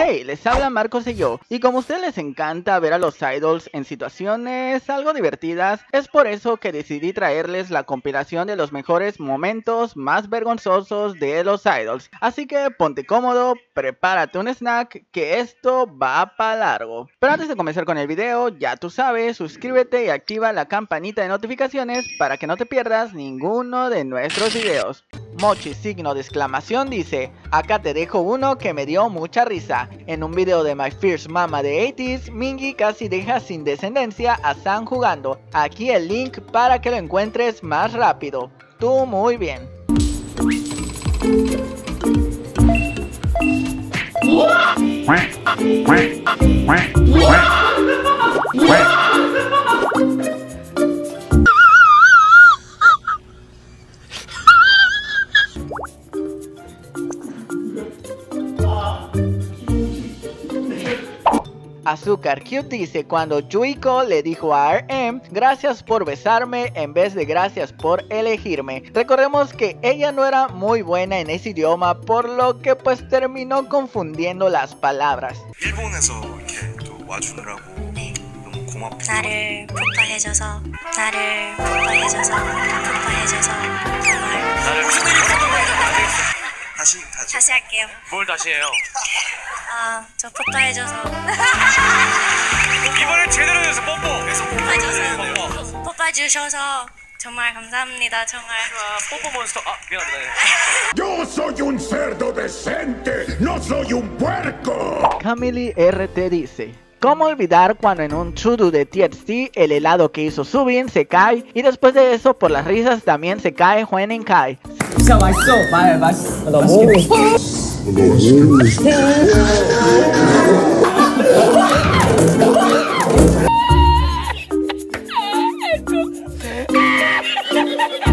Hey, les habla Marcos y yo, y como a ustedes les encanta ver a los idols en situaciones algo divertidas, es por eso que decidí traerles la compilación de los mejores momentos más vergonzosos de los idols. Así que ponte cómodo, prepárate un snack, que esto va para largo. Pero antes de comenzar con el video, ya tú sabes, suscríbete y activa la campanita de notificaciones para que no te pierdas ninguno de nuestros videos. Mochi signo de exclamación dice, acá te dejo uno que me dio mucha risa. En un video de My First Mama de 80s, Mingy casi deja sin descendencia a Sam jugando. Aquí el link para que lo encuentres más rápido. Tú muy bien. Azúcar Cute dice cuando Yuiko le dijo a RM gracias por besarme en vez de gracias por elegirme. Recordemos que ella no era muy buena en ese idioma por lo que pues terminó confundiendo las palabras. 다시 다시 다시 할게요 뭘 다시 해요? 아 저 포파해줘서 이번엔 제대로 해서 뽀뽀. 그래서 포파해줘서 포파주셔서 정말 감사합니다 정말 뽀뽀 몬스터. 아 미안합니다. Yo soy un cerdo decente, no soy un puerco. Camille RT dice ¿Cómo olvidar cuando en un chudu de TXT el helado que hizo Subin se cae y después de eso por las risas también se cae Juanen Kai?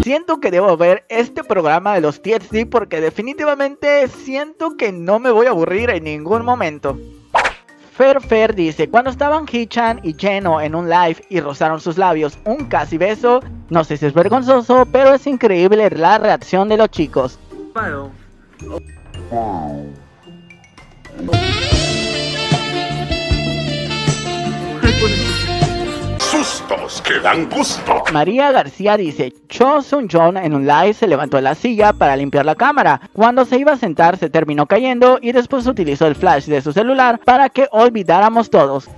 siento que debo ver este programa de los TXT porque definitivamente siento que no me voy a aburrir en ningún momento. Fer Fer dice, cuando estaban Hichan y Jeno en un live y rozaron sus labios un casi beso, no sé si es vergonzoso, pero es increíble la reacción de los chicos. Que dan gusto. María García dice, Cho Sun Jong en un live se levantó de la silla para limpiar la cámara. Cuando se iba a sentar se terminó cayendo y después utilizó el flash de su celular para que olvidáramos todos.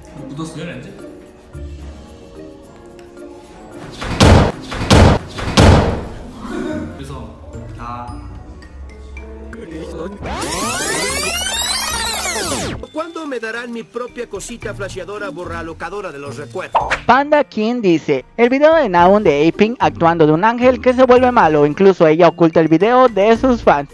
¿Cuándo me darán mi propia cosita flasheadora borralocadora de los recuerdos? Panda King dice, el video de Naun de Aping actuando de un ángel que se vuelve malo, incluso ella oculta el video de sus fans.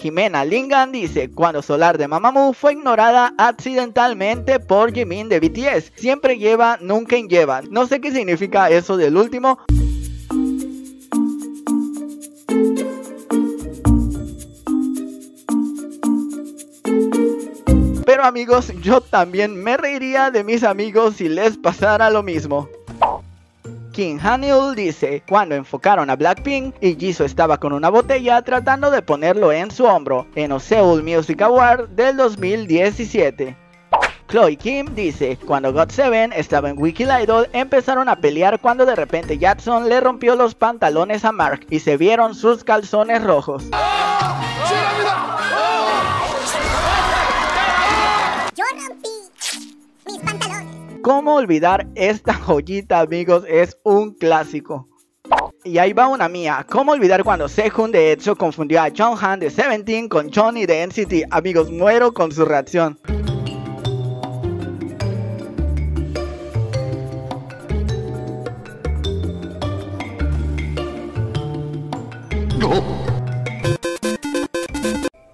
Jimena Lingan dice, cuando Solar de Mamamoo fue ignorada accidentalmente por Jimin de BTS. Siempre lleva, nunca lleva. No sé qué significa eso del último. Pero amigos, yo también me reiría de mis amigos si les pasara lo mismo. King Haniel dice, cuando enfocaron a Blackpink y Jisoo estaba con una botella tratando de ponerlo en su hombro, en Seoul Music Award del 2017. Chloe Kim dice, cuando God7 estaba en Wiki Idol empezaron a pelear cuando de repente Jackson le rompió los pantalones a Mark y se vieron sus calzones rojos. Yo rompí mis pantalones. ¿Cómo olvidar esta joyita amigos? Es un clásico. Y ahí va una mía. ¿Cómo olvidar cuando Sehun de hecho confundió a Jonghan de Seventeen con Johnny de NCT? Amigos, muero con su reacción.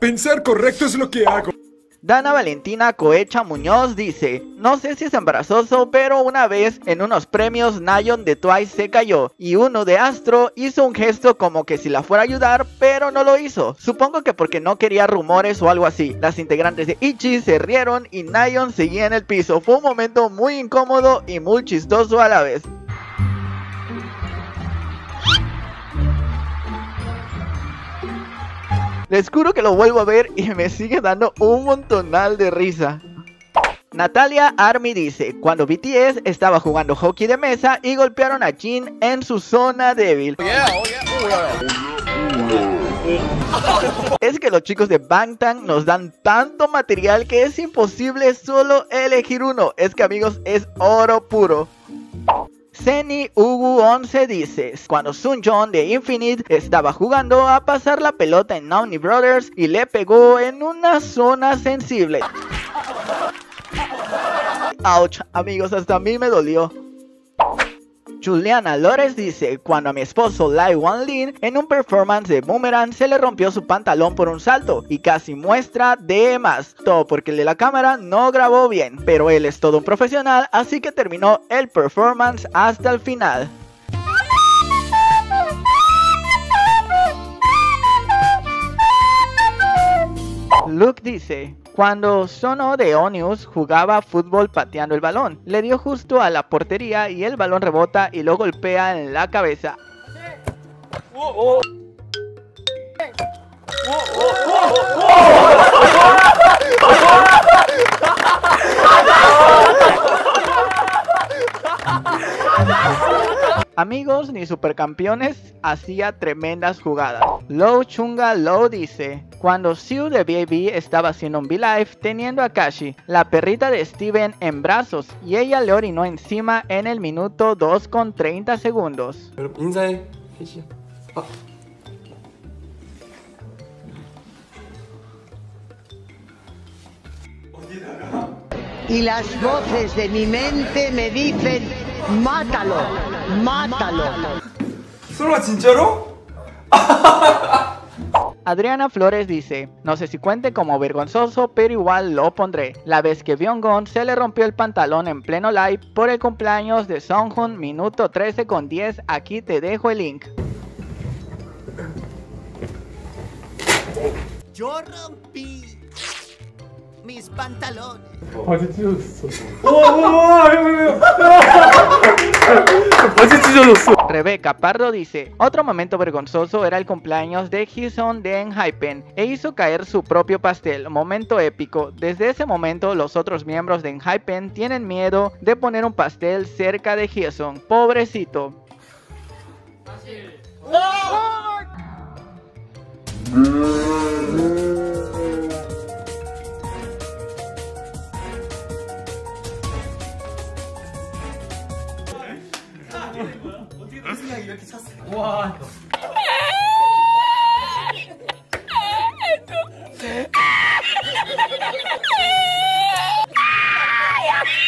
Pensar correcto es lo que hago. Dana Valentina Coecha Muñoz dice, no sé si es embarazoso, pero una vez en unos premios Nayon de Twice se cayó y uno de Astro hizo un gesto como que si la fuera a ayudar, pero no lo hizo. Supongo que porque no quería rumores o algo así. Las integrantes de Ichi se rieron y Nayon seguía en el piso. Fue un momento muy incómodo y muy chistoso a la vez. Les juro que lo vuelvo a ver y me sigue dando un montonal de risa. Natalia Army dice, cuando BTS estaba jugando hockey de mesa y golpearon a Jin en su zona débil. Es que los chicos de Bangtan nos dan tanto material que es imposible solo elegir uno. Es que amigos, es oro puro. Zeni Ugu 11 dice, cuando Sun Jong de Infinite estaba jugando a pasar la pelota en Nauni Brothers y le pegó en una zona sensible. Ouch, amigos, hasta a mí me dolió. Juliana Lores dice, cuando a mi esposo Lai Wan Lin en un performance de Boomerang se le rompió su pantalón por un salto y casi muestra de más. Todo porque el de la cámara no grabó bien, pero él es todo un profesional, así que terminó el performance hasta el final. Luke dice, cuando Sono de Onius jugaba fútbol pateando el balón, le dio justo a la portería y el balón rebota y lo golpea en la cabeza. Amigos ni supercampeones hacía tremendas jugadas. Low Chunga Low dice, cuando Sue de BAB estaba haciendo un V-Live teniendo a Kashi, la perrita de Steven en brazos, y ella le orinó encima en el minuto 2 con 30 segundos y las voces de mi mente me dicen, mátalo, mátalo. ¿Solo chinchero? Adriana Flores dice, no sé si cuente como vergonzoso, pero igual lo pondré. La vez que Byung-gon se le rompió el pantalón en pleno live por el cumpleaños de Songhun, minuto 13 con 10, aquí te dejo el link. Yo rompí mis pantalones. Rebeca Pardo dice, otro momento vergonzoso era el cumpleaños de Hison de Enhypen e hizo caer su propio pastel, momento épico. Desde ese momento los otros miembros de Enhypen tienen miedo de poner un pastel cerca de Hison. Pobrecito.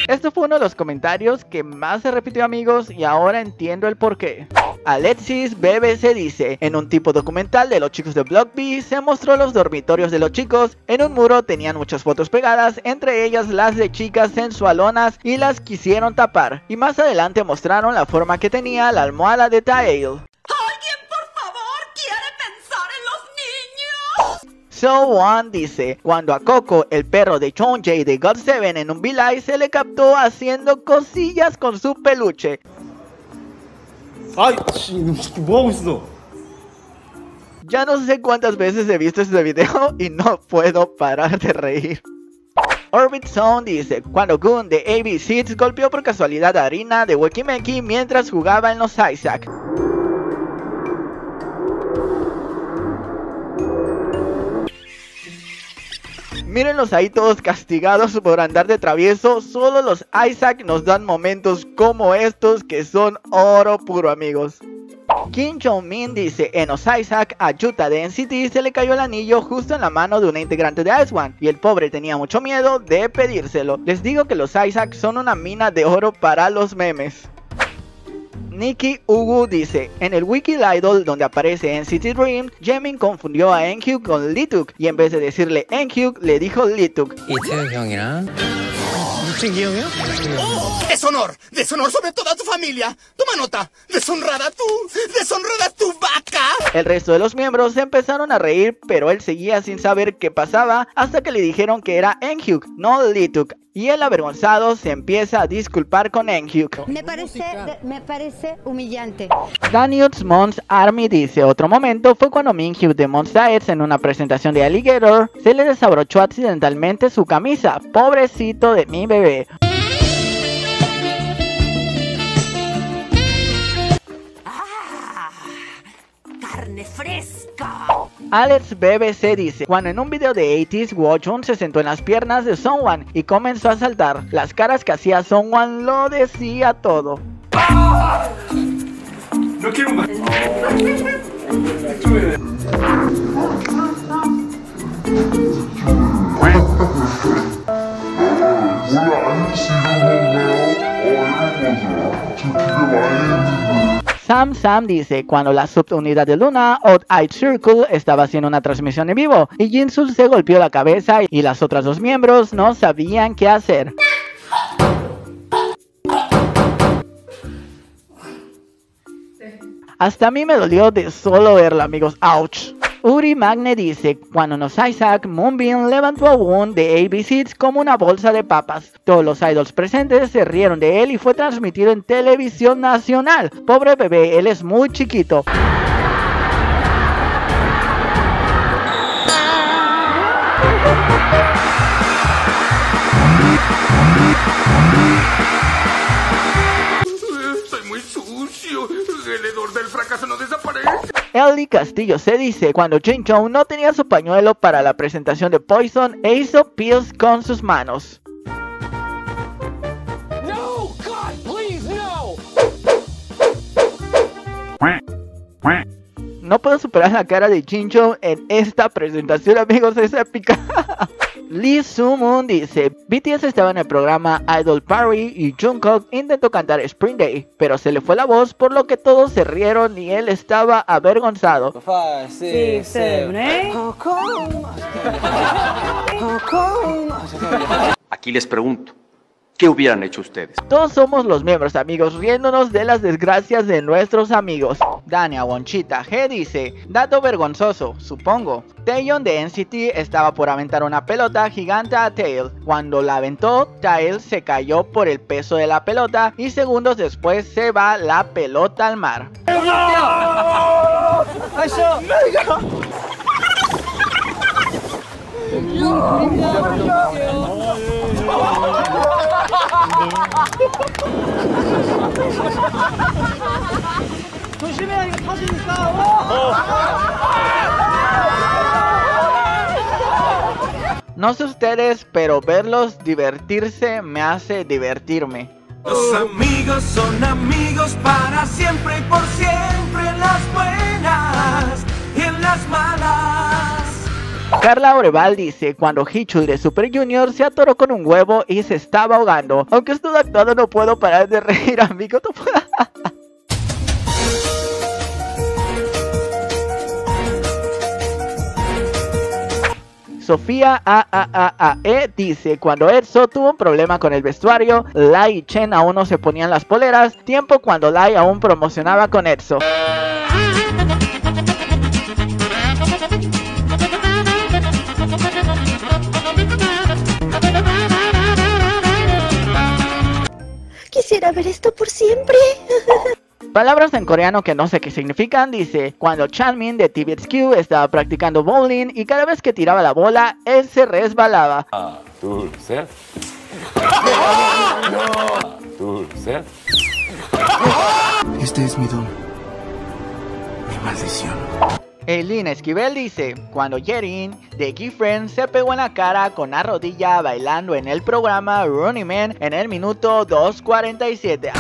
Este fue uno de los comentarios que más se repitió amigos y ahora entiendo el porqué. Alexis BBC dice, en un tipo documental de los chicos de Block B se mostró los dormitorios de los chicos, en un muro tenían muchas fotos pegadas, entre ellas las de chicas sensualonas y las quisieron tapar, y más adelante mostraron la forma que tenía la almohada de Tail. ¿Alguien, por favor, quiere pensar en los niños? So One dice, cuando a Coco, el perro de Chonjay de God 7 en un V-Live se le captó haciendo cosillas con su peluche. ¡Ay! ¡Wow! Ya no sé cuántas veces he visto este video y no puedo parar de reír. Orbit Zone dice, cuando Gun de AB golpeó por casualidad a Arina de Wekimeki mientras jugaba en los Isaac. Mírenlos ahí todos castigados por andar de travieso, solo los Isaac nos dan momentos como estos que son oro puro amigos. Kim Jong-min dice, en los Isaac a de NCT se le cayó el anillo justo en la mano de una integrante de Ice One y el pobre tenía mucho miedo de pedírselo. Les digo que los Isaac son una mina de oro para los memes. Nikki Hugo dice, en el Wiki Idol donde aparece NCT Dream, Jamin confundió a Enhyuk con Lituk y en vez de decirle Enhyuk le dijo Lituk. Oh, ¡Deshonor! ¡Deshonor sobre toda tu familia! ¡Toma nota! ¡Deshonrada tú! ¡Deshonrada tu vaca! El resto de los miembros se empezaron a reír, pero él seguía sin saber qué pasaba hasta que le dijeron que era Enhyuk, no Lituk. Y el avergonzado se empieza a disculpar con Enhyuk. Me parece, me parece humillante. Daniels Mons Army dice, otro momento fue cuando Minhyuk de Monsta X en una presentación de Alligator se le desabrochó accidentalmente su camisa. Pobrecito de mi bebé. ¡Carne fresca! Alex BBC dice, cuando en un video de 80s Wochun se sentó en las piernas de Songwan y comenzó a saltar, las caras que hacía Songwan lo decía todo. No quiero más. Sam Sam dice, cuando la subunidad de Luna, Odd Eye Circle, estaba haciendo una transmisión en vivo, y Jinsul se golpeó la cabeza y las otras dos miembros no sabían qué hacer. Hasta a mí me dolió de solo verla, amigos. Ouch. Uri Magne dice, cuando nos Isaac, Moonbeam levantó a Woon de ABCs como una bolsa de papas. Todos los idols presentes se rieron de él y fue transmitido en televisión nacional. Pobre bebé, él es muy chiquito. Estoy muy sucio. El hedor del fracaso no desaparece. Ellie Castillo se dice cuando Jin Chong no tenía su pañuelo para la presentación de Poison e hizo pills con sus manos. No, God, please, no! No puedo superar la cara de Jin Chong en esta presentación, amigos, es épica. Lee Soo-moon dice, BTS estaba en el programa Idol Party y Jungkook intentó cantar Spring Day, pero se le fue la voz por lo que todos se rieron y él estaba avergonzado. Five, six, seven, Aquí les pregunto, ¿qué hubieran hecho ustedes? Todos somos los miembros, amigos, riéndonos de las desgracias de nuestros amigos. Dania Wonchita G dice, dato vergonzoso, supongo. Taeyeon de NCT estaba por aventar una pelota gigante a Tail. Cuando la aventó, Tail se cayó por el peso de la pelota y segundos después se va la pelota al mar. No sé ustedes, pero verlos divertirse me hace divertirme. Los amigos son amigos para siempre y por siempre en las buenas y en las malas. Carla Oreval dice, cuando Hichul de Super Junior se atoró con un huevo y se estaba ahogando. Aunque estoy actuando no puedo parar de reír, amigo. No Sofía AAAE dice, cuando Edso tuvo un problema con el vestuario, Lai y Chen aún no se ponían las poleras, tiempo cuando Lai aún promocionaba con Edso. quisiera ver esto por siempre. Palabras en coreano que no sé qué significan, dice, cuando Chanmin de TVXQ estaba practicando bowling y cada vez que tiraba la bola, él se resbalaba. Ah, este es mi don, mi maldición. Elina Esquivel dice, cuando Yerin de Friends se pegó en la cara con la rodilla bailando en el programa Running Man en el minuto 2.47.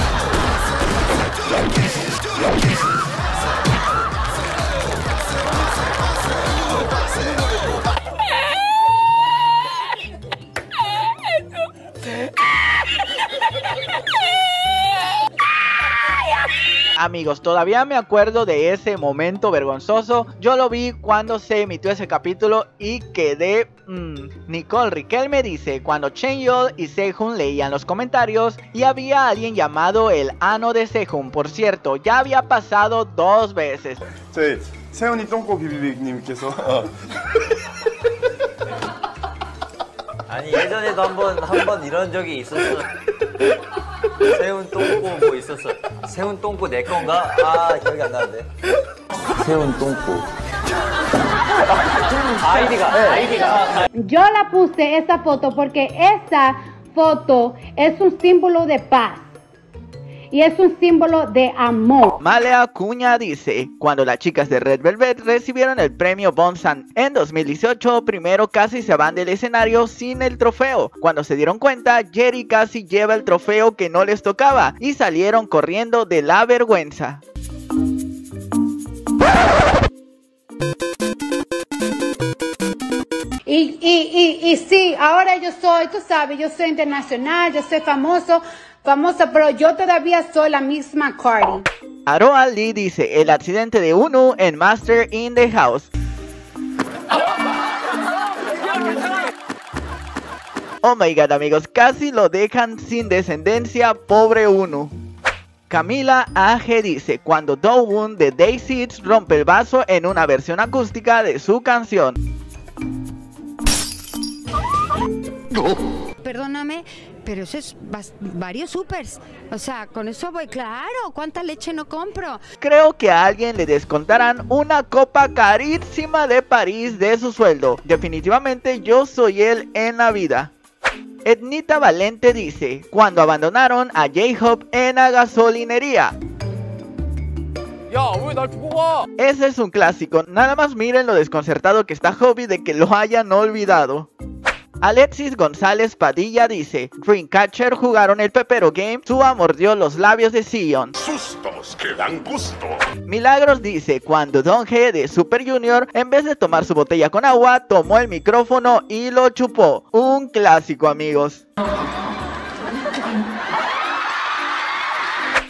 amigos, todavía me acuerdo de ese momento vergonzoso. Yo lo vi cuando se emitió ese capítulo y quedé... mmm. Nicole Riquelme dice, cuando Chen Yol y Sehun leían los comentarios y había alguien llamado el ano de Sehun. Por cierto, ya había pasado dos veces. 저희 세훈이 똥꼬 비비빅님께서 어. 아니 예전에도 한번 한 번 이런 적이 있었어. 세훈 똥꼬 뭐 있었어. 세훈 똥꼬 내 건가? 아 기억이 안 나는데. 세훈 똥꼬. 아이디가 아이디가. Yo la puse esa foto porque esa foto es un símbolo de paz y es un símbolo de amor. Malea Acuña dice, cuando las chicas de Red Velvet recibieron el premio Bonsan en 2018, primero casi se van del escenario sin el trofeo. Cuando se dieron cuenta, Jerry casi lleva el trofeo que no les tocaba y salieron corriendo de la vergüenza. Y, y, y, y sí, ahora yo soy, tú sabes, yo soy internacional, yo soy famoso, famosa, pero yo todavía soy la misma Cardi. Aroa Lee dice, el accidente de Unu en Master in the House. Oh my god amigos, casi lo dejan sin descendencia, pobre Unu. Camila AG dice, cuando Do-Woon de Day Seeds rompe el vaso en una versión acústica de su canción. Perdóname, pero eso es varios supers. O sea, con eso voy claro. ¿Cuánta leche no compro? Creo que a alguien le descontarán una copa carísima de París de su sueldo. Definitivamente yo soy él en la vida. Etnita Valente dice, cuando abandonaron a J-Hop en la gasolinería. Ese es un clásico, nada más miren lo desconcertado que está Hobby de que lo hayan olvidado. Alexis González Padilla dice, Dreamcatcher jugaron el Pepero Game, Sua mordió los labios de Sion. Sustos que dan gusto. Milagros dice, cuando Don G de Super Junior, en vez de tomar su botella con agua, tomó el micrófono y lo chupó. Un clásico amigos.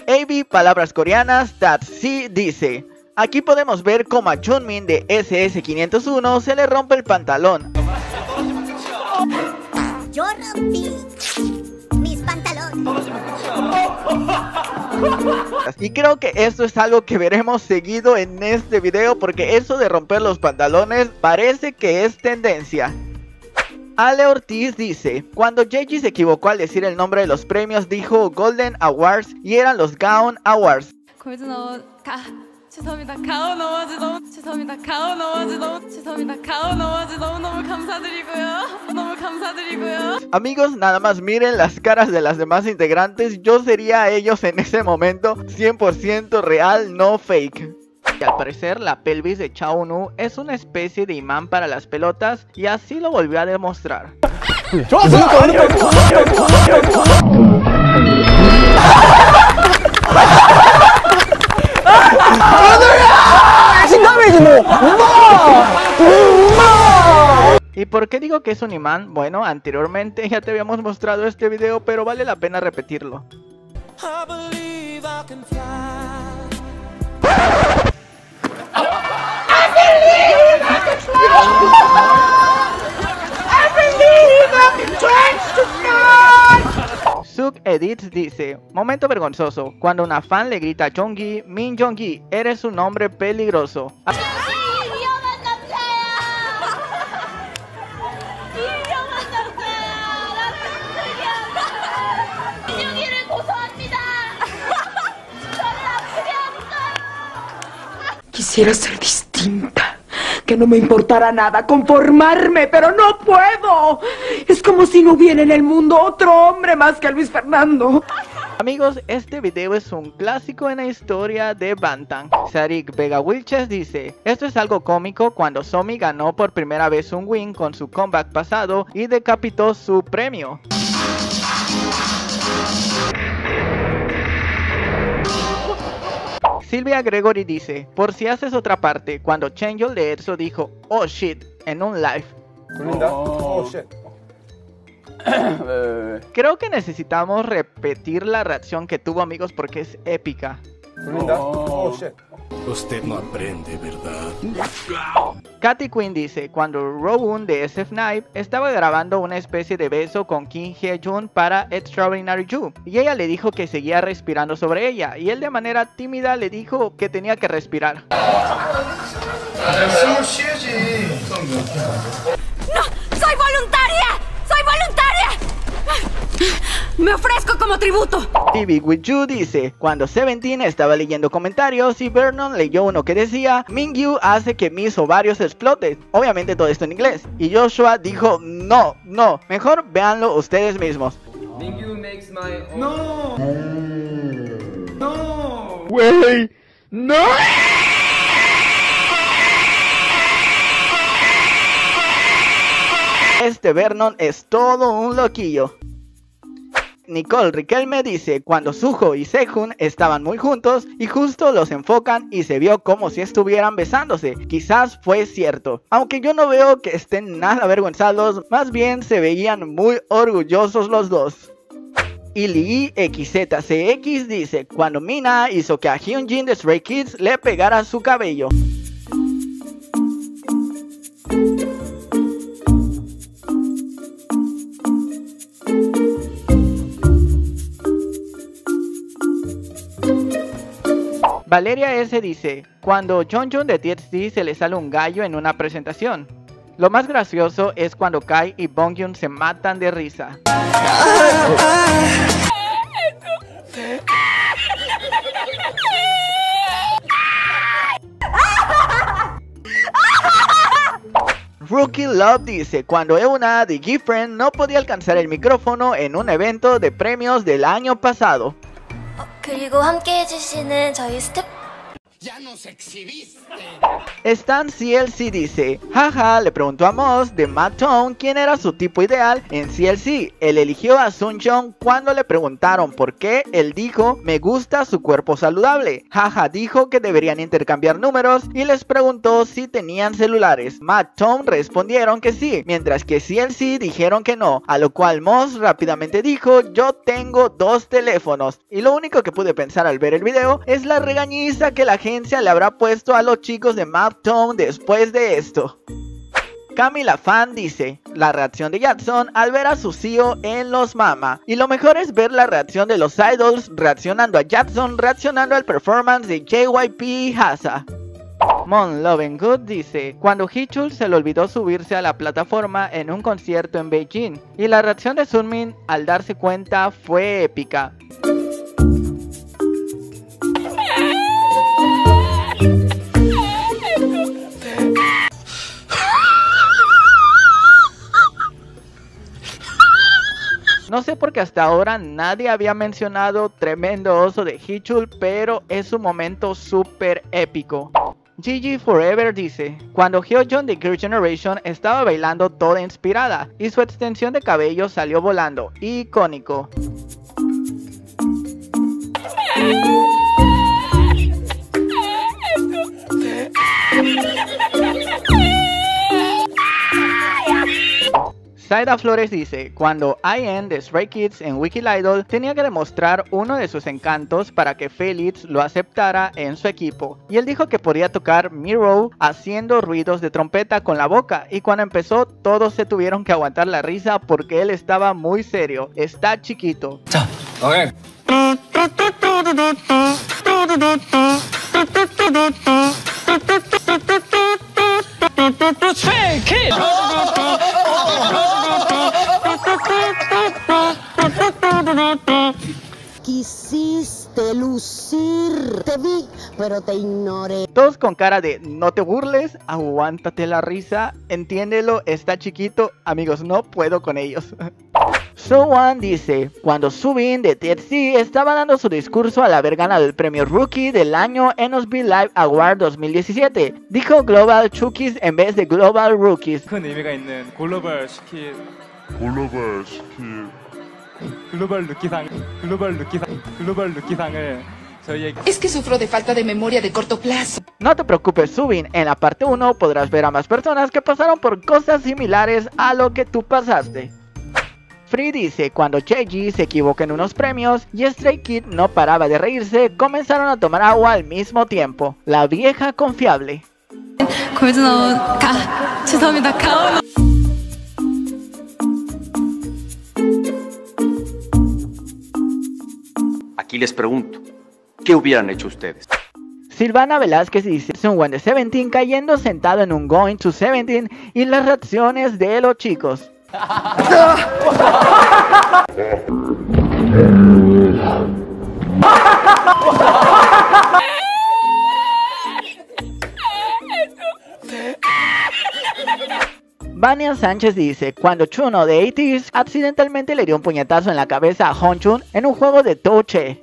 AB Palabras Coreanas, That's sí dice, aquí podemos ver cómo a Junmin de SS501 se le rompe el pantalón. Yo rompí mis pantalones. Y creo que esto es algo que veremos seguido en este video porque eso de romper los pantalones parece que es tendencia. Ale Ortiz dice, cuando Jeji se equivocó al decir el nombre de los premios dijo Golden Awards y eran los Gown Awards. 골드 넘어 가 죄송합니다 가오 넘어지 너무 죄송합니다 가오 넘어지 너무 죄송합니다 가오 넘어지 너무 너무 감사드리고요 너무 감사드리고요 Amigos, nada más miren las caras de las demás integrantes, yo sería ellos en ese momento 100% real, no fake. Y al parecer la pelvis de Chao Nu es una especie de imán para las pelotas y así lo volvió a demostrar. ¿Y por qué digo que es un imán? Bueno, anteriormente ya te habíamos mostrado este video, pero vale la pena repetirlo. I believe I can fly. Suk Edits dice, momento vergonzoso, cuando una fan le grita a Jonggi, Min Jonggi, eres un hombre peligroso. Ah. Quisiera ser distinta que no me importara nada, conformarme, pero no puedo. Es como si no hubiera en el mundo otro hombre más que Luis Fernando. Amigos, este video es un clásico en la historia de Bantam. Sarik Vega Wilches dice, esto es algo cómico cuando Somi ganó por primera vez un win con su comeback pasado y decapitó su premio. Silvia Gregory dice, por si haces otra parte, cuando Changel de EXO dijo, oh shit, en un live. Oh. Oh, shit. Creo que necesitamos repetir la reacción que tuvo amigos porque es épica. Linda. Oh, Usted no aprende, ¿verdad? Katy Quinn dice, cuando Rowoon de SF9 estaba grabando una especie de beso con Kim Hye-jun para Extraordinary You, y ella le dijo que seguía respirando sobre ella, y él de manera tímida le dijo que tenía que respirar. ¡No! ¡Soy voluntario! ¡Me ofrezco como tributo! TV With You dice, cuando Seventeen estaba leyendo comentarios y Vernon leyó uno que decía, Mingyu hace que mis ovarios exploten. Obviamente todo esto en inglés. Y Joshua dijo, no, no, mejor véanlo ustedes mismos. Mingyu makes my No. No. Wey, no. Este Vernon es todo un loquillo. Nicole Riquelme dice, cuando Suho y Sehun estaban muy juntos y justo los enfocan y se vio como si estuvieran besándose. Quizás fue cierto. Aunque yo no veo que estén nada avergonzados, más bien se veían muy orgullosos los dos. Y Lee XZCX dice, cuando Mina hizo que a Hyunjin de Stray Kids le pegara su cabello. Valeria S dice, cuando John John de TXT se le sale un gallo en una presentación. Lo más gracioso es cuando Kai y Bongyun se matan de risa. Rookie Love dice, cuando Euna de Gifriend no podía alcanzar el micrófono en un evento de premios del año pasado. 그리고 함께 해주시는 저희 스태프 Stan CLC dice, jaja, le preguntó a Moss de Matt Tone quién era su tipo ideal en CLC. Él eligió a Sun Jong cuando le preguntaron por qué, él dijo, me gusta su cuerpo saludable. Jaja dijo que deberían intercambiar números y les preguntó si tenían celulares. Matt Tone respondieron que sí, mientras que CLC dijeron que no, a lo cual Moss rápidamente dijo, yo tengo dos teléfonos. Y lo único que pude pensar al ver el video es la regañiza que la gente le habrá puesto a los chicos de después de esto. Camila Fan dice, la reacción de Jackson al ver a su CEO en los Mama. Y lo mejor es ver la reacción de los idols reaccionando a Jackson, reaccionando al performance de JYP y Hasa. Mon Loven Good dice, cuando Hichul se le olvidó subirse a la plataforma en un concierto en Beijing, y la reacción de Sunmin al darse cuenta fue épica. Sé por qué hasta ahora nadie había mencionado tremendo oso de Hichul, pero es un momento súper épico. Gigi Forever dice, cuando Hyojeon de Girl Generation estaba bailando toda inspirada y su extensión de cabello salió volando, icónico. Saida Flores dice, cuando IN de Stray Kids en Wiki Idol tenía que demostrar uno de sus encantos para que Felix lo aceptara en su equipo. Y él dijo que podía tocar Miro haciendo ruidos de trompeta con la boca. Y cuando empezó todos se tuvieron que aguantar la risa porque él estaba muy serio. Está chiquito. Okay. Quisiste lucir, te vi, pero te ignoré. Todos con cara de no te burles, aguántate la risa, entiéndelo, está chiquito, amigos, no puedo con ellos. So One dice, cuando Subin de TXT estaba dando su discurso al haber ganado el premio Rookie del año en los Be Live Award 2017, dijo Global Chookies en vez de Global Rookies. 큰 의미가 있는 글로벌 스킬 글로벌 스킬 글로벌 루키상 글로벌 루키상 글로벌 루키상을 저희에게 Es que sufro de falta de memoria de corto plazo. No te preocupes, Subin, en la parte 1 podrás ver a más personas que pasaron por cosas similares a lo que tú pasaste. Free dice, cuando Cheji se equivoca en unos premios y Stray Kid no paraba de reírse, comenzaron a tomar agua al mismo tiempo. La vieja confiable. Aquí les pregunto, ¿qué hubieran hecho ustedes? Silvana Velázquez dice One de Seventeen cayendo sentado en un Going to Seventeen y las reacciones de los chicos. Vania Sánchez dice, cuando Chuno de 80 accidentalmente le dio un puñetazo en la cabeza a Honchun en un juego de Touche.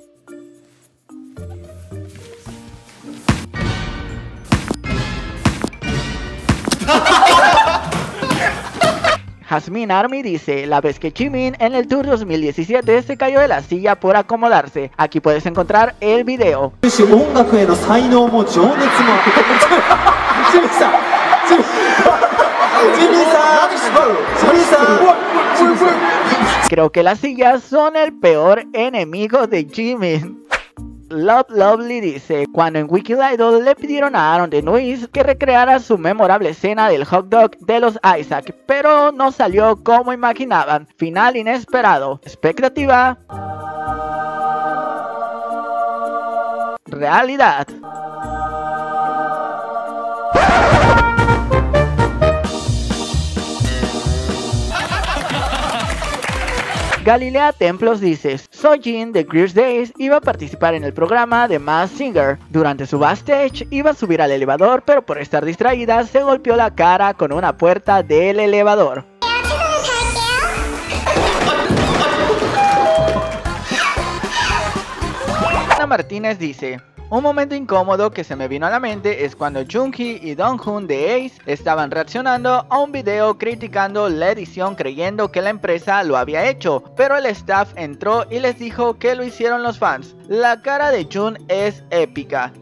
Jasmine Army dice, la vez que Jimin en el Tour 2017 se cayó de la silla por acomodarse. Aquí puedes encontrar el video. Creo que las sillas son el peor enemigo de Jimin. Love Lovely dice, cuando en Wicked Idol le pidieron a Aaron de Nuis que recreara su memorable escena del hot dog de los Isaac, pero no salió como imaginaban. Final inesperado. Expectativa. Realidad. Galilea Templos dice, Sojin de Greer's Days iba a participar en el programa de Mass Singer. Durante su backstage iba a subir al elevador, pero por estar distraída se golpeó la cara con una puerta del elevador. Ana Martínez dice, un momento incómodo que se me vino a la mente es cuando Junki y Donghoon de Ace estaban reaccionando a un video criticando la edición creyendo que la empresa lo había hecho, pero el staff entró y les dijo que lo hicieron los fans. La cara de Jun es épica.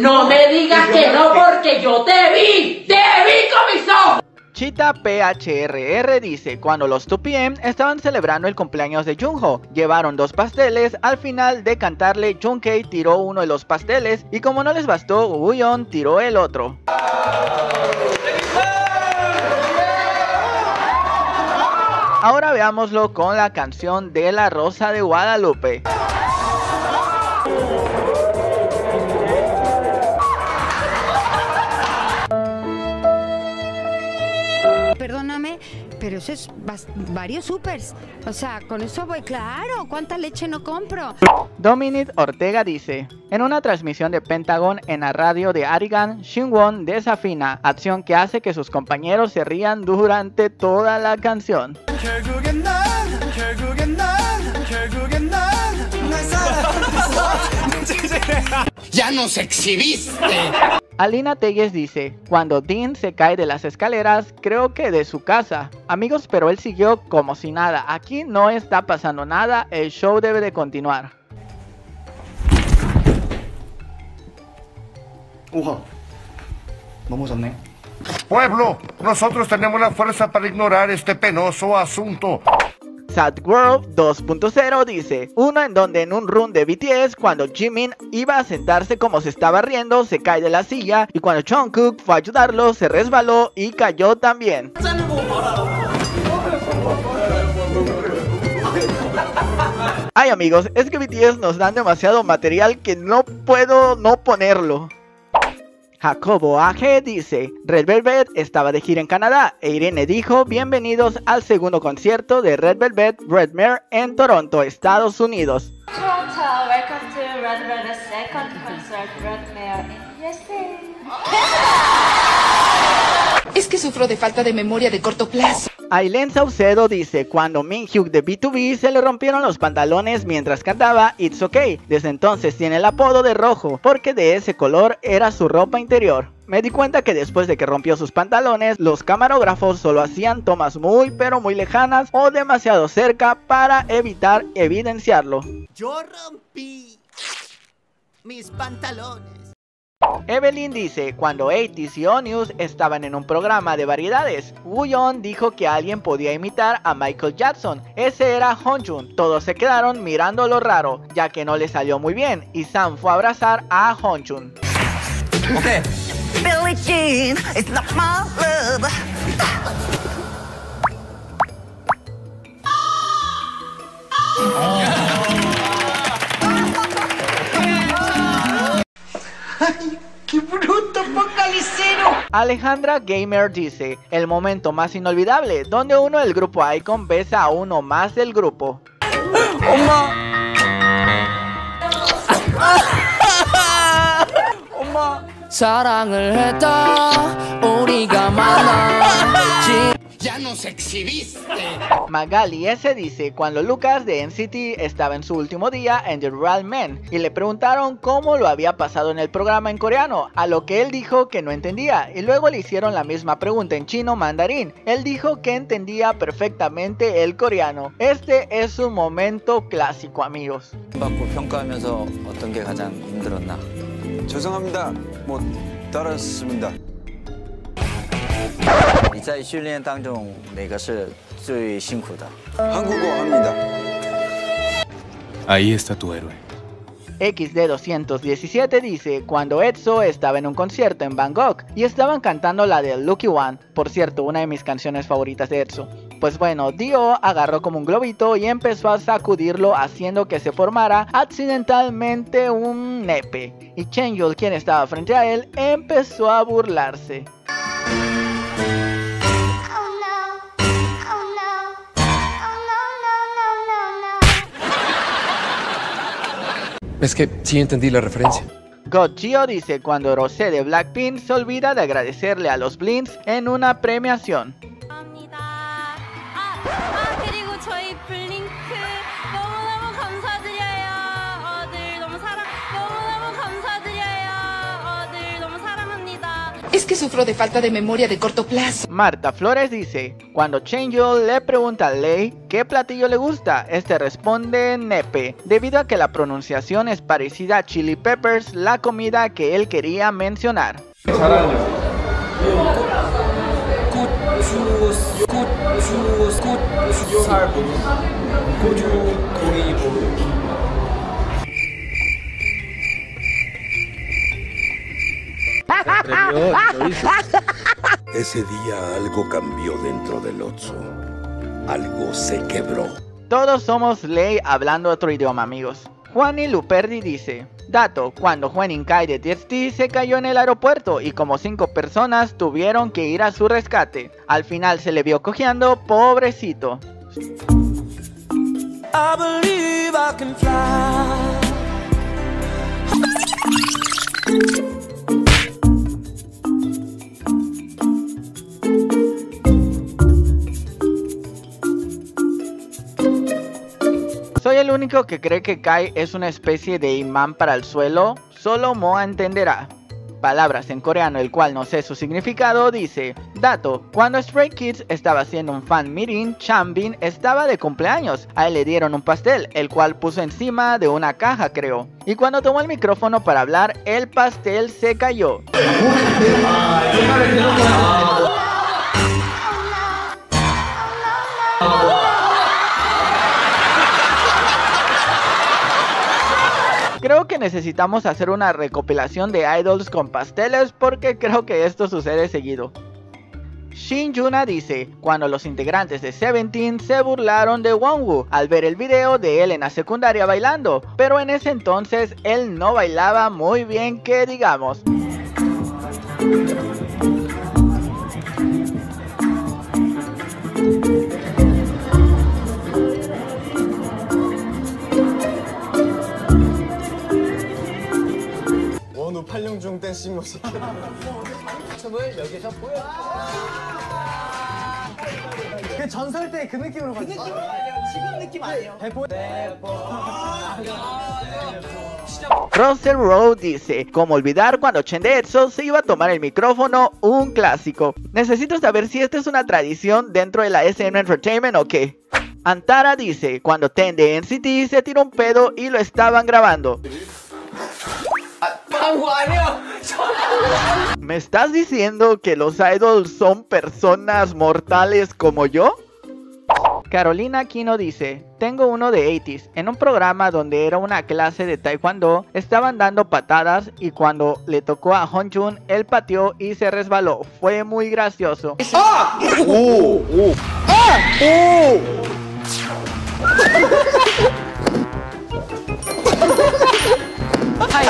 No me digas que no porque te vi, te vi con mis. Chita PHRR dice, cuando los 2PM estaban celebrando el cumpleaños de Junho, llevaron dos pasteles, al final de cantarle Junkei tiró uno de los pasteles y como no les bastó, Uyon tiró el otro. Ahora veámoslo con la canción de La Rosa de Guadalupe. varios, es, varios supers. O sea, con eso voy claro. ¿Cuánta leche no compro? Dominic Ortega dice, en una transmisión de Pentagon en la radio de Arigan, Shinwon desafina, acción que hace que sus compañeros se rían durante toda la canción. ¡Ya nos exhibiste! Alina Telles dice, cuando Dean se cae de las escaleras, creo que de su casa. Amigos, pero él siguió como si nada. Aquí no está pasando nada, el show debe de continuar. Ujo, vamos a Pueblo, nosotros tenemos la fuerza para ignorar este penoso asunto. Sad World 2.0 dice, uno en donde en un run de BTS cuando Jimin iba a sentarse como se estaba riendo, se cae de la silla y cuando Jungkook fue a ayudarlo, se resbaló y cayó también. Ay amigos, es que BTS nos dan demasiado material que no puedo no ponerlo. Jacobo AG dice, Red Velvet estaba de gira en Canadá e Irene dijo, bienvenidos al segundo concierto de Red Velvet Red Mare en Toronto, Estados Unidos. Toronto, welcome to Red Velvet's second concert, Red Mare in USA. Es que sufro de falta de memoria de corto plazo. Aileen Saucedo dice, cuando Minhyuk de B2B se le rompieron los pantalones mientras cantaba It's Okay. Desde entonces tiene el apodo de rojo, porque de ese color era su ropa interior. Me di cuenta que después de que rompió sus pantalones, los camarógrafos solo hacían tomas muy pero muy lejanas o demasiado cerca para evitar evidenciarlo. Yo rompí mis pantalones. Evelyn dice, cuando 80s y Onius estaban en un programa de variedades, Wooyeon dijo que alguien podía imitar a Michael Jackson. Ese era Honjun. Todos se quedaron mirando lo raro, ya que no le salió muy bien, y Sam fue a abrazar a Honjun. Okay. Billie Jean is not my love. ¡Ay, qué bruto focalicero! Alejandra Gamer dice, el momento más inolvidable, donde uno del grupo Icon besa a uno más del grupo. 사랑을 했다 우리가 만나 ¡Ya nos exhibiste! Magali S dice, cuando Lucas de NCT estaba en su último día en The Real Men y le preguntaron cómo lo había pasado en el programa en coreano, a lo que él dijo que no entendía y luego le hicieron la misma pregunta en chino mandarín. Él dijo que entendía perfectamente el coreano. Este es un momento clásico amigos está. XD217 dice, cuando Edso estaba en un concierto en Bangkok y estaban cantando la de Lucky One, por cierto, una de mis canciones favoritas de Edso. Pues bueno, Dio agarró como un globito y empezó a sacudirlo haciendo que se formara accidentalmente un nepe. Y Chen quien estaba frente a él, empezó a burlarse. Es que sí entendí la referencia. Gotchio dice cuando Rosé de Blackpink se olvida de agradecerle a los Blinks en una premiación. Que sufro de falta de memoria de corto plazo. Marta Flores dice, cuando Changel le pregunta a Lei qué platillo le gusta, este responde nepe, debido a que la pronunciación es parecida a Chili Peppers, la comida que él quería mencionar. Ese día algo cambió dentro del Otso. Algo se quebró. Todos somos ley hablando otro idioma, amigos. Juan y Luperdi dice, dato, cuando Juanin cae de TST se cayó en el aeropuerto y como cinco personas tuvieron que ir a su rescate. Al final se le vio cojeando, pobrecito. I único que cree que Kai es una especie de imán para el suelo, solo Moa entenderá. Palabras en coreano el cual no sé su significado dice Dato, cuando Stray Kids estaba haciendo un fan meeting, Chanbin estaba de cumpleaños, a él le dieron un pastel, el cual puso encima de una caja creo, y cuando tomó el micrófono para hablar, el pastel se cayó. Creo que necesitamos hacer una recopilación de idols con pasteles porque creo que esto sucede seguido. Shin Yuna dice, cuando los integrantes de Seventeen se burlaron de Wonwoo al ver el video de él en la secundaria bailando, pero en ese entonces él no bailaba muy bien que digamos. 원우 팔룡중 댄싱 모식 춤을 여기서 보여 그 그 전설 때 그 느낌으로 그 느낌 지금 느낌 아니에요? 대포 대포 Russell Rowe dice, ¿cómo olvidar cuando Chen de Etso se iba a tomar el micrófono? Un clásico. Necesito saber si esta es una tradición dentro de la SM Entertainment o qué. Antara dice, cuando Ten de NCT se tiró un pedo y lo estaban grabando. ¿Me estás diciendo que los idols son personas mortales como yo? Carolina Aquino dice, tengo uno de 80s, en un programa donde era una clase de taekwondo, estaban dando patadas y cuando le tocó a Honjun, él pateó y se resbaló, fue muy gracioso. ¡Ah! ¡Uh! ¡Uh! ¡Ah! ¡Uh! Ay,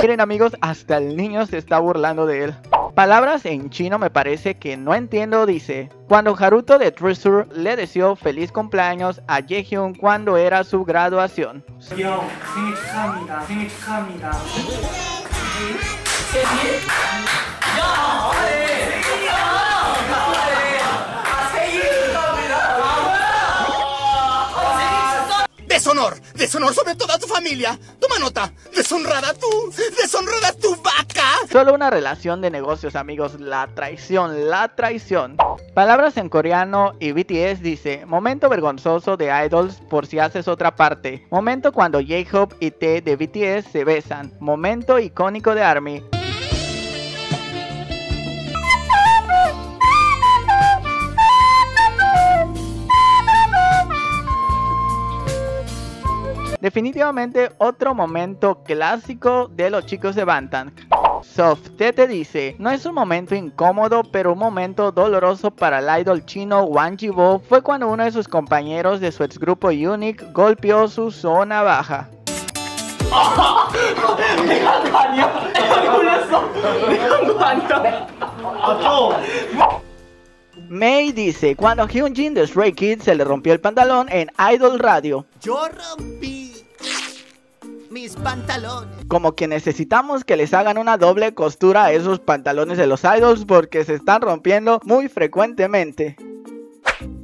miren amigos, hasta el niño se está burlando de él. Palabras en chino me parece que no entiendo, dice. Cuando Haruto de Treasure le deseó feliz cumpleaños a Jaehyun cuando era su graduación. Deshonor, deshonor sobre toda tu familia. Toma nota, deshonrada tú, deshonrada tu vaca. Solo una relación de negocios, amigos. La traición, la traición. Palabras en coreano y BTS dice: Momento vergonzoso de Idols por si haces otra parte. Momento cuando J-Hope y T de BTS se besan. Momento icónico de ARMY. Definitivamente otro momento clásico de los chicos de Bantam. Soft te dice, no es un momento incómodo, pero un momento doloroso para el idol chino Wang Jibo fue cuando uno de sus compañeros de su ex grupo Unique golpeó su zona baja. May dice, cuando Hyunjin de Stray Kids se le rompió el pantalón en Idol Radio. Yo rompí mis pantalones. Como que necesitamos que les hagan una doble costura a esos pantalones de los idols porque se están rompiendo muy frecuentemente.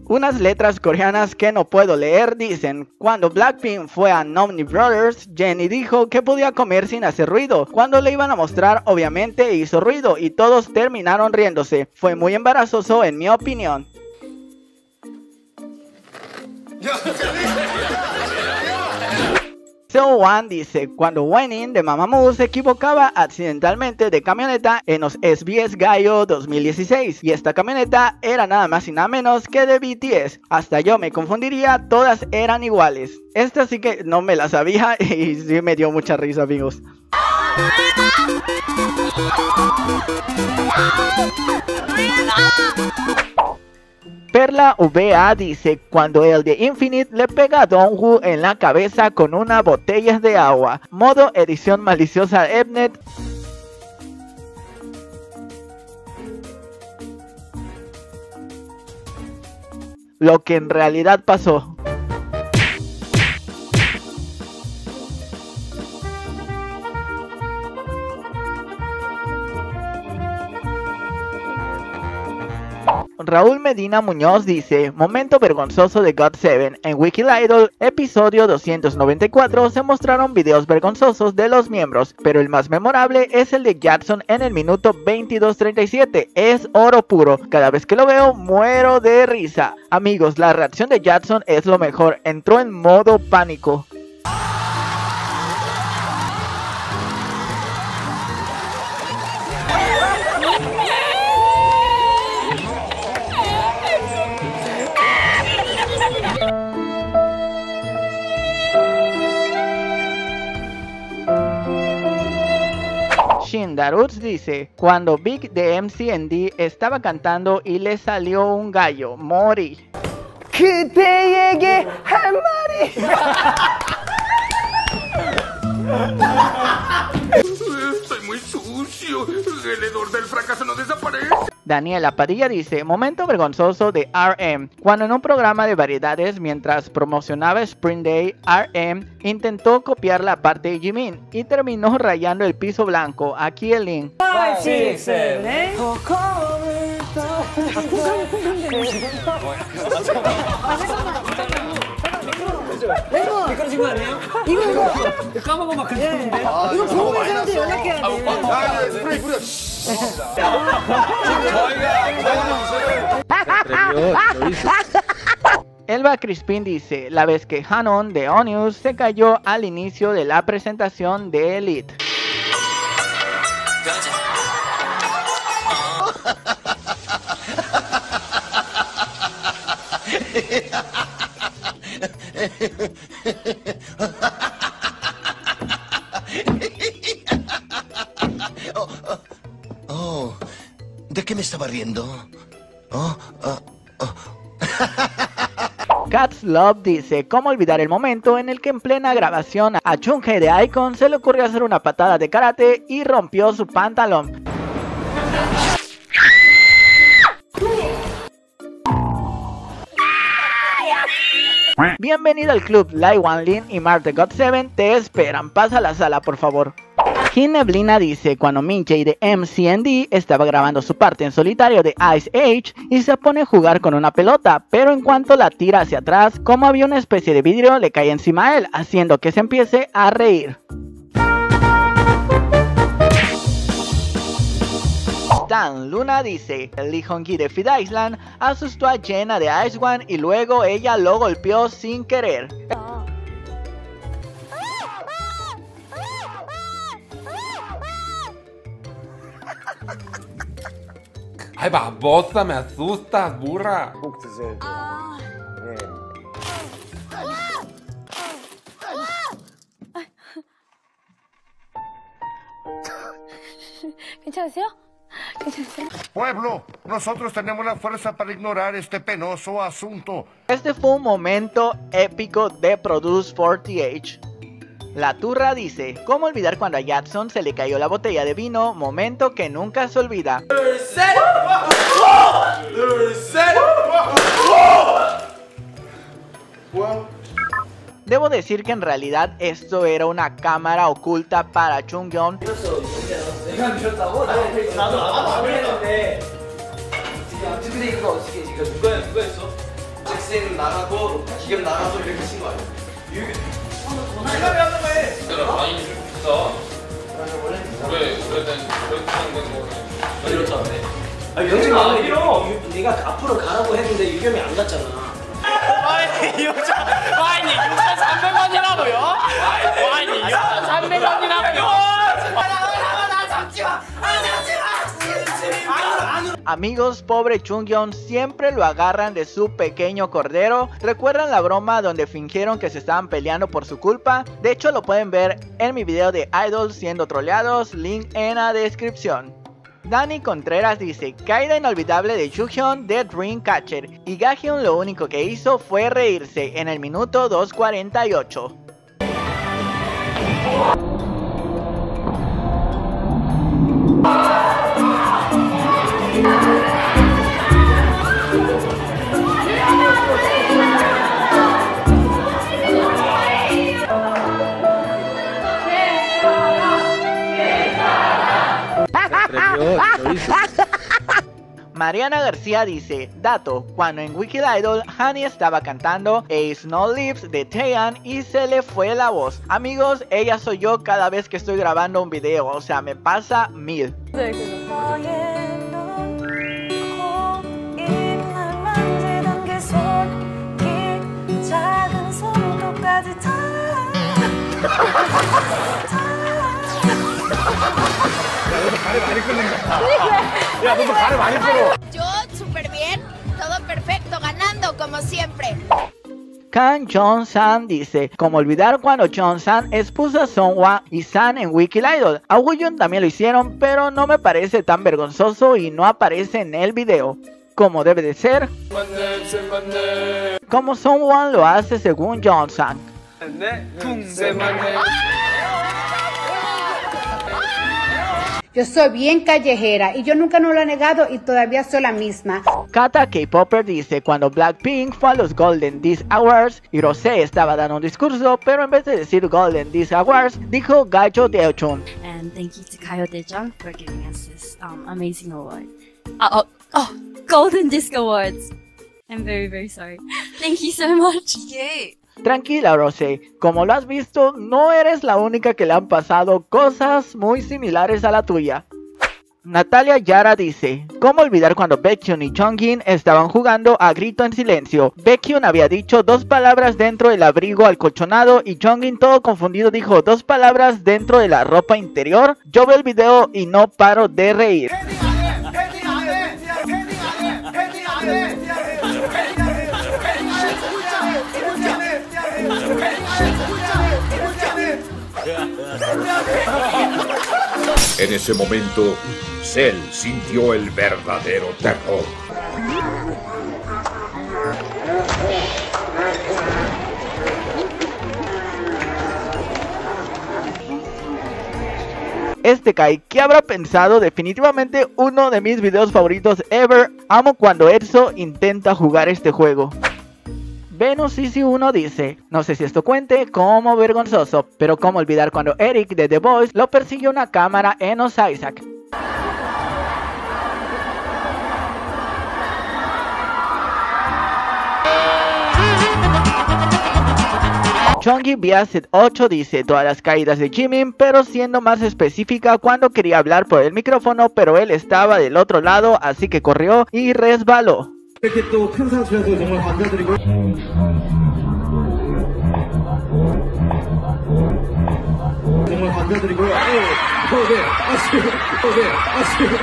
Unas letras coreanas que no puedo leer dicen, cuando Blackpink fue a Nomni Brothers, Jenny dijo que podía comer sin hacer ruido. Cuando le iban a mostrar, obviamente hizo ruido y todos terminaron riéndose. Fue muy embarazoso en mi opinión. So One dice, cuando Wenning de Mamamoo se equivocaba accidentalmente de camioneta en los SBS Gallo 2016 y esta camioneta era nada más y nada menos que de BTS. Hasta yo me confundiría, todas eran iguales. Esta sí que no me la sabía y sí me dio mucha risa amigos. Perla VA dice, cuando el de Infinite le pega a Dongwu en la cabeza con una botella de agua. Modo edición maliciosa Ebnet. Lo que en realidad pasó. Raúl Medina Muñoz dice, momento vergonzoso de God 7. En Wiki Idol, episodio 294, se mostraron videos vergonzosos de los miembros, pero el más memorable es el de Jackson en el minuto 22.37. Es oro puro. Cada vez que lo veo, muero de risa. Amigos, la reacción de Jackson es lo mejor. Entró en modo pánico. Shindaruts dice, cuando Big de MCND estaba cantando y le salió un gallo, Mori. Que te llegue a Mori. Estoy muy sucio. El hedor del fracaso no desaparece. Daniela Padilla dice, momento vergonzoso de RM. Cuando en un programa de variedades, mientras promocionaba Spring Day, RM intentó copiar la parte de Jimin y terminó rayando el piso blanco. Aquí el link. Five, six, seven, eight. 멤버 미끄러진 거 아니에요? 이거 이거 까먹어 막 그랬는데 이거 보고 계산한테 연락해야 돼. 스프레이 뿌려. Elba Crispin dice, la vez que Hanon de Onius se cayó al inicio de la presentación de Elite. Oh, ¿de qué me estaba riendo? Oh, ah, Cats Love dice, ¿cómo olvidar el momento en el que en plena grabación a Chunhei de Icon se le ocurrió hacer una patada de karate y rompió su pantalón? Bienvenido al club, Lai Wanlin y Marte God 7 te esperan, pasa a la sala por favor. Kim Neblina dice, cuando Minjay de MCND estaba grabando su parte en solitario de Ice Age y se pone a jugar con una pelota, pero en cuanto la tira hacia atrás, como había una especie de vidrio, le cae encima a él, haciendo que se empiece a reír. Stan Luna dice, Lee Hong-gi de Feed Island asustó a Jenna de Ice One y luego ella lo golpeó sin querer. Ay, babosa, me asustas, burra. 꼭 드세요. 예. 괜찮으세요? Pueblo, nosotros tenemos la fuerza para ignorar este penoso asunto. Este fue un momento épico de Produce 40H. La turra dice, ¿cómo olvidar cuando a Jackson se le cayó la botella de vino? Momento que nunca se olvida. Debo decir que en realidad esto era una cámara oculta para Chung Yong. 아니 명지가 안 밀어. 네가 앞으로 가라고 했는데 유겸이 안 갔잖아. 아니 6천 아니 6,300원이라고요? 아니 6,300원이라고요? Amigos, pobre Chungyeon siempre lo agarran de su pequeño cordero. ¿Recuerdan la broma donde fingieron que se estaban peleando por su culpa? De hecho lo pueden ver en mi video de Idols siendo troleados, link en la descripción. Dani Contreras dice, caída inolvidable de Chuhyun de Dreamcatcher y Gahyun lo único que hizo fue reírse en el minuto 2.48. Mariana García dice, dato, cuando en Wicked Idol Honey estaba cantando Ace No Lips de Taeyeon y se le fue la voz. Amigos, ella soy yo cada vez que estoy grabando un video, o sea, me pasa mil. 야, 너도 가래 많이 끌어. Yo súper bien, todo perfecto, ganando como siempre. Kan John San dice, como olvidar cuando John San expuso a Songhwa y San en Wicked Idol. A Wooyoon también lo hicieron, pero no me parece tan vergonzoso y no aparece en el video. Como debe de ser, como Songhwa lo hace según John San. Yo soy bien callejera y yo nunca no lo he negado y todavía soy la misma. Kata K-Popper dice, cuando Blackpink fue a los Golden Disc Awards y Rosé estaba dando un discurso, pero en vez de decir Golden Disc Awards, dijo Gacho Deochun. And thank you to Kayo Dejong for giving us this um, amazing award. 아, 어, Oh, Golden Disc Awards. I'm very, very sorry. Thank you so much. Yay. Tranquila, Rose. Como lo has visto, no eres la única que le han pasado cosas muy similares a la tuya. Natalia Yara dice, ¿cómo olvidar cuando Baekhyun y Jongin estaban jugando a grito en silencio? Baekhyun había dicho dos palabras dentro del abrigo alcolchonado y Jongin todo confundido dijo dos palabras dentro de la ropa interior. Yo veo el video y no paro de reír. En ese momento, Cell sintió el verdadero terror. Este Kai, ¿qué habrá pensado? Definitivamente uno de mis videos favoritos ever. Amo cuando Erso intenta jugar este juego. Venus Easy 1 dice, no sé si esto cuente como vergonzoso, pero cómo olvidar cuando Eric de The Voice lo persiguió una cámara en Os Isaac. Chongi Biaset 8 dice todas las caídas de Jimin, pero siendo más específica cuando quería hablar por el micrófono, pero él estaba del otro lado, así que corrió y resbaló. 이렇게 또 큰 상 주셔서 정말 감사드리고 정말 감사드리고요. 네, 어, 네, 아시고, 어, 네, 아시고,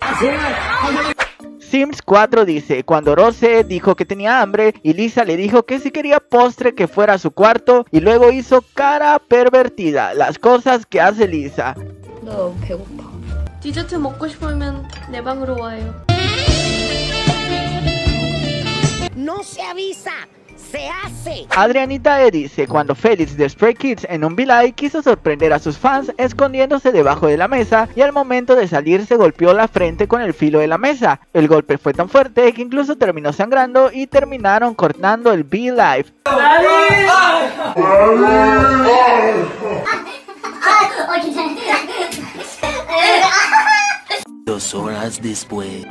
아, 정말 감사드리고. Sims 4 dice, cuando Rose dijo que tenía hambre y Lisa le dijo que si quería postre que fuera a su cuarto y luego hizo cara pervertida, las cosas que hace Lisa. 너 배고파. 디저트 먹고 싶으면 내 방으로 와요. no se avisa, se hace. Adrianita E dice, cuando Félix de Stray Kids en un Vilay quiso sorprender a sus fans escondiéndose debajo de la mesa y al momento de salir se golpeó la frente con el filo de la mesa. El golpe fue tan fuerte que incluso terminó sangrando y terminaron cortando el V-Live. Dos horas después.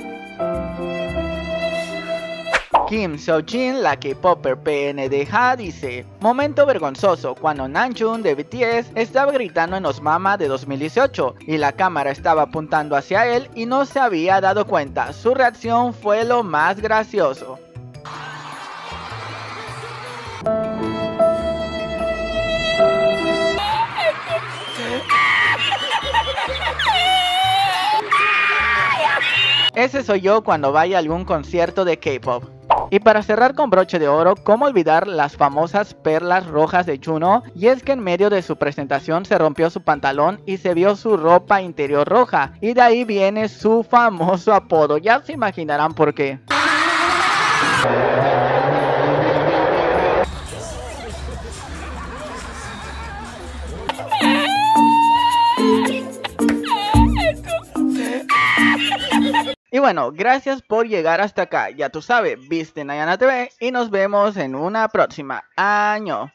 Kim Seojin, la K-Popper PNDH, dice Momento vergonzoso cuando Namjoon de BTS estaba gritando en Osmama de 2018 y la cámara estaba apuntando hacia él y no se había dado cuenta. Su reacción fue lo más gracioso. Ese soy yo cuando vaya a algún concierto de K-pop. Y para cerrar con broche de oro, ¿cómo olvidar las famosas perlas rojas de Juno? Y es que en medio de su presentación se rompió su pantalón y se vio su ropa interior roja. Y de ahí viene su famoso apodo. Ya se imaginarán por qué. Y bueno, gracias por llegar hasta acá. Ya tú sabes, viste Nayana TV y nos vemos en una próxima año.